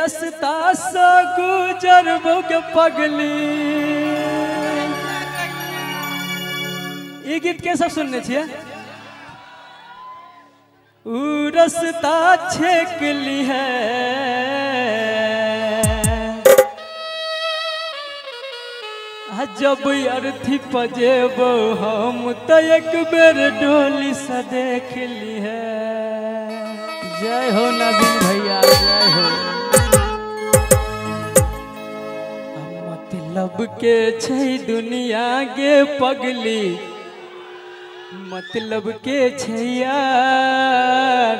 रस्ता से गुजरबो के पगली। ई गीत के सब सुनने ऊ रस्ता छेक ली है। आ जब अर्थी पजेब, हम तो एक बेर डोली से देख ली है। जय हो नवीन भैया, जय हो। मतलब के छै दुनिया गे पगली। मतलब के यार।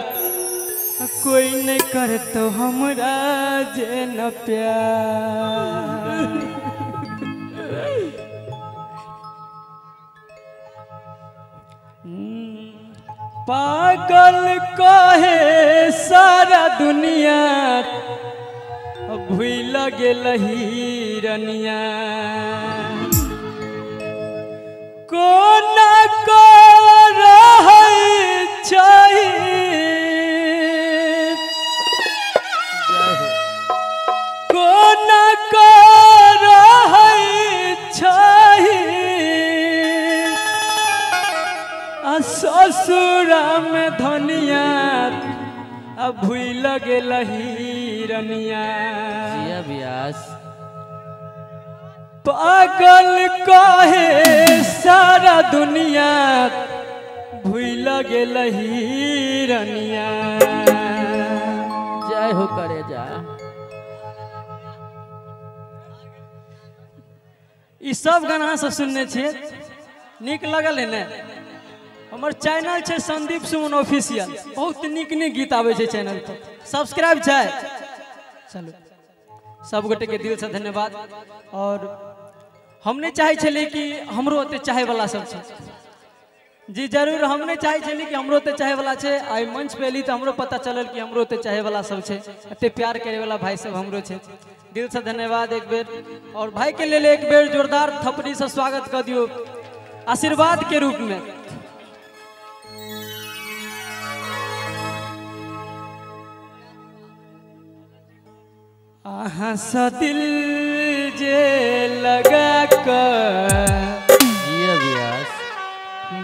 कोई नहीं करतो हमरा जे न प्यार। पागल कहे सारा दुनिया। भूल गेल हिरनिया को ससुरा में धनिया आ भूल जिया व्यास पागल कहे सारा दुनिया भूल गेल हिरनिया जय हो करे जा। सब गाना सब सुनने छियै। नीक लगल है ने हमर चैनल छै संदीप सुमन ऑफिशियल। बहुत निक निक गीत आबै छै चैनल पर। सब्सक्राइब छै। चलू। सब गोटे के दिल से धन्यवाद। और हम नहीं चाहे छलिए कि हमरो ओते चाहे वाला सब छै। जी ज़रूर, हम नहीं चाहे कि हमरो ओते चाहे वाला छै। आइ मंच पे एली तो हमरो पता चलल कि हमरो ओते चाहे वाला सब छै। एते प्यार करे वाला भाई सब हमरो छै। दिल से धन्यवाद एक बेर। और भाई के लेल एक बेर जोरदार थपड़ी से स्वागत कर दियो। आशीर्वाद के रूप में अहाँ सा दिल जे लगा कर। व्यास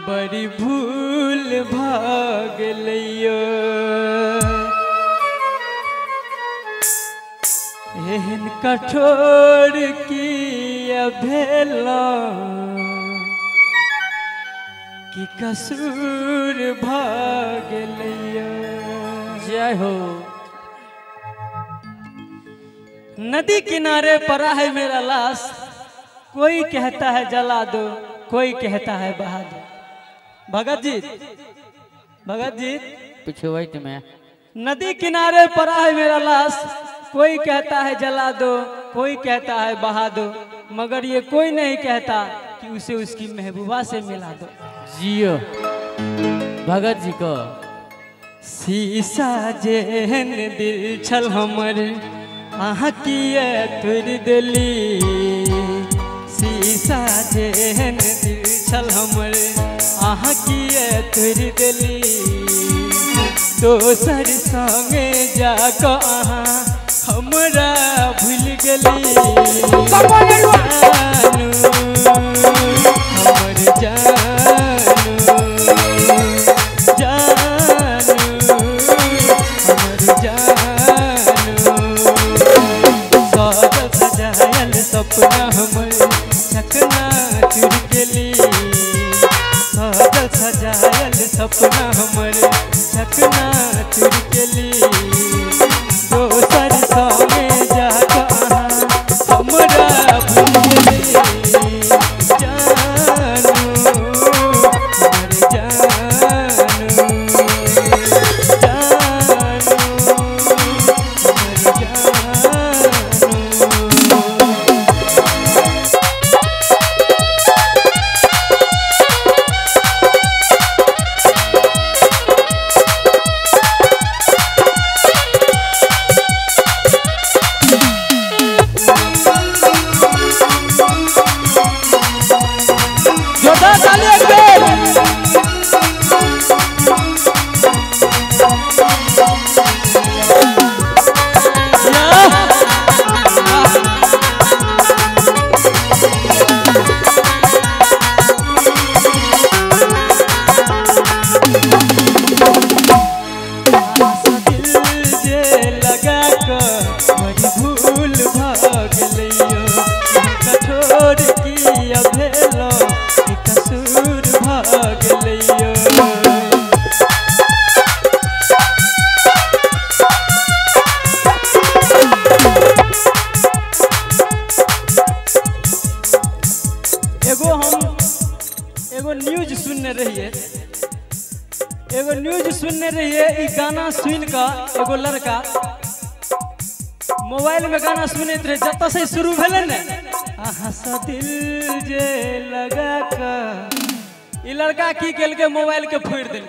बड़ी भूल भाग लियो एहन कठोर किया भेला कि कसूर भाग लियो जय हो। नदी किनारे पड़ा है मेरा लाश। कोई कहता है जला दो कोई कहता है बहा दो। भगत जी भगत जी। पिछुवैत में नदी किनारे पड़ा है मेरा लाश। कोई कहता है जला दो कोई कहता है बहा दो। मगर ये कोई नहीं कहता कि उसे उसकी महबूबा से मिला दो। जियो भगत जी को। शीशा जेहन दिल छल हमर। अहाँ किए तोड़ दिली। शीशा जेहन दिल छल हमर। अहाँ किए तोड़ दिली। दोसर संगे जा अहाँ हमरा भूल गेली। एगो न्यूज़ सुनने रहिए। एगो न्यूज़ सुनने रहिए, ई गाना सुन कऽ एगो लड़का मोबाइल में गाना सुनैत रहे, जतऽ से शुरू भेलै ने दिल लगा लड़का की केलकै? मोबाइल के फोड़ दिल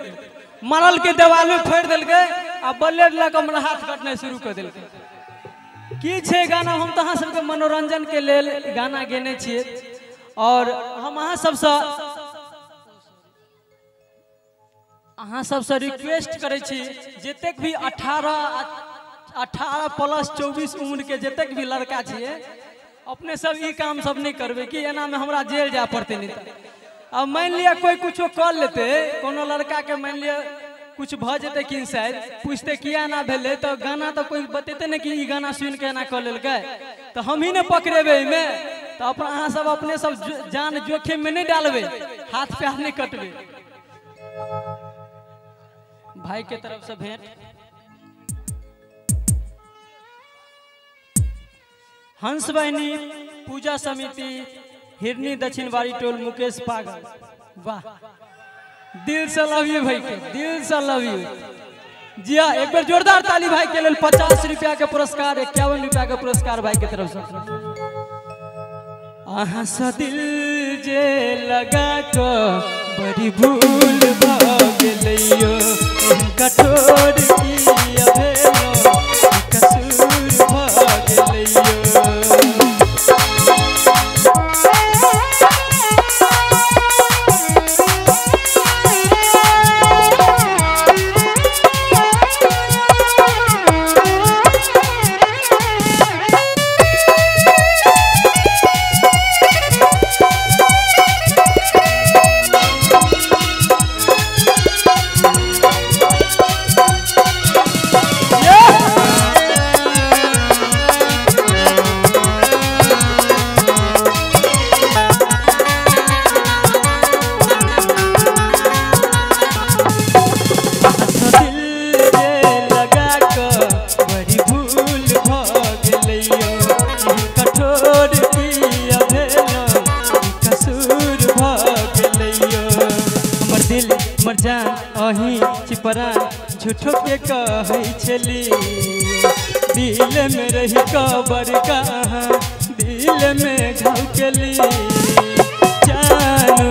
मरल के देवाल में फोड़ि देलकै, आ ब्लेड लऽ कऽ हाथ कटनाइ शुरू कर दिल की छै गाना? हम अहाँ सबके मनोरंजन के लेल गाना गेने और हम अहाँ सबसँ अहाँ सबसँ रिक्वेस्ट करै छी भी अठारह अठारह प्लस चौबीस उम्र के जतेक भी लड़का छियै, अपने सब ई काम सब नहीं करबै, कि एना में हमरा जेल जाए पड़तै नहीं अब मान लिया कोई कुछो कर लेते, कोनो लड़का के मान लिया कुछ भ जेतै कि शायद, पूछते किया ना भेलै, तऽ गाना तो कोई बतेते ने कि गाना सुन के एना कऽ लेलकै। तऽ हम ही ने पकड़ेबै एहिमे, तऽ अपन अहाँ सब अपने सब जान जोखिम में नहीं डालबै हाथ पैर नहीं कटबै। भाई के तरफ़ से भेंट। हंस बहनी पूजा समिति, हिरनी दक्षिण बाड़ी टोल मुकेश पागल। वाह। दिल से लव यू भाई के, दिल से लव यू जी हाँ एक बार जोरदार ताली भाई के लिए पचास रुपया के पुरस्कार, इक्यावन रुपया के पुरस्कार भाई के तरफ़ से। अहाँ सँ दिल जे लगा कऽ बड़ी भूल भऽ गेलैयो। एहन कठोर किया छली दिल में रही कबर कहाँ दिल में घाव चली जानू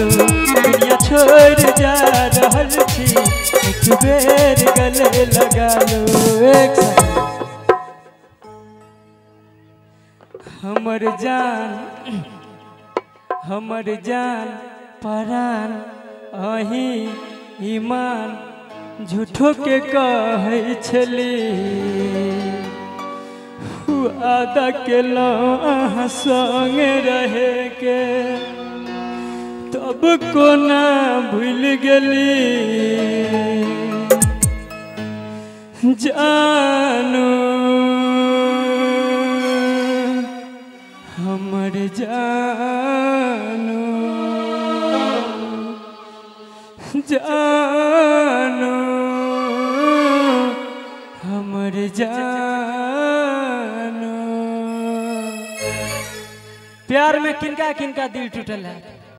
सम्भालू दुनिया छोड़ि जा रहल छी। एक बेर गले लगा लू, एक हमर जान हमर जान परान, अही ईमान झूठो के कहै छली। आदा केलहुँ अहाँ संगे अब को भूल गली। जानो। हमर जानो। जानो। हमर जानो। प्यार में किनका किनका दिल टूटल है?